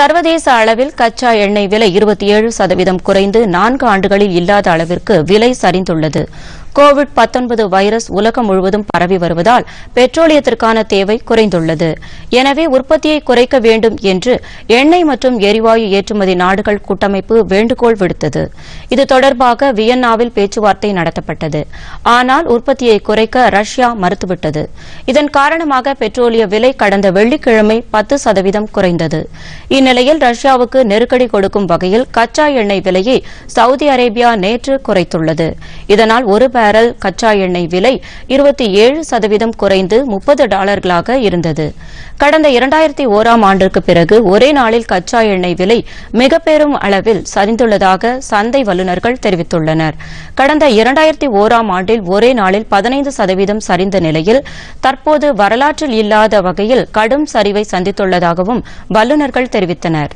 சர்வதேச அளவில் கச்சா எண்ணெய் விலை இருபத்தி ஏழு சதவீதம் குறைந்து நான்கு ஆண்டுகளில் இல்லாத அளவிற்கு விலை சரிந்துள்ளது. கோவிட் வைரஸ் உலகம் முழுவதும் பரவி வருவதால் பெட்ரோலியத்திற்கான தேவை குறைந்துள்ளது. எனவே உற்பத்தியை குறைக்க வேண்டும் என்று எண்ணெய் மற்றும் எரிவாயு ஏற்றுமதி நாடுகள் கூட்டமைப்பு வேண்டுகோள் விடுத்தது. இது தொடர்பாக வியன்னாவில் பேச்சுவார்த்தை நடத்தப்பட்டது. ஆனால் உற்பத்தியை குறைக்க ரஷ்யா மறுத்துவிட்டது. இதன் காரணமாக பெட்ரோலிய விலை கடந்த வெள்ளிக்கிழமை பத்து சதவீதம் குறைந்தது. இந்நிலையில் ரஷ்யாவுக்கு நெருக்கடி கொடுக்கும் வகையில் கச்சா எண்ணெய் விலையை சவுதி அரேபியா நேற்று குறைத்துள்ளது. இதனால் ஒரு பேரல் கச்சா எண்ணெய் விலை இருபத்தி ஏழு சதவீதம் குறைந்து முப்பது டாலர்களாக இருந்தது. கடந்த இரண்டாயிரத்தி ஒராம் ஆண்டிற்கு பிறகு ஒரே நாளில் கச்சா எண்ணெய் விலை மிக பெரும் அளவில் சரிந்துள்ளதாக சந்தை வல்லுநர்கள் தெரிவித்துள்ளனர். கடந்த இரண்டாயிரத்தி ஒராம் ஆண்டில் ஒரே நாளில் பதினைந்து சதவீதம் சரிந்த நிலையில் தற்போது வரலாற்றில் இல்லாத வகையில் கடும் சரிவை சந்தித்துள்ளதாகவும் வல்லுநர்கள் தெரிவித்தனா்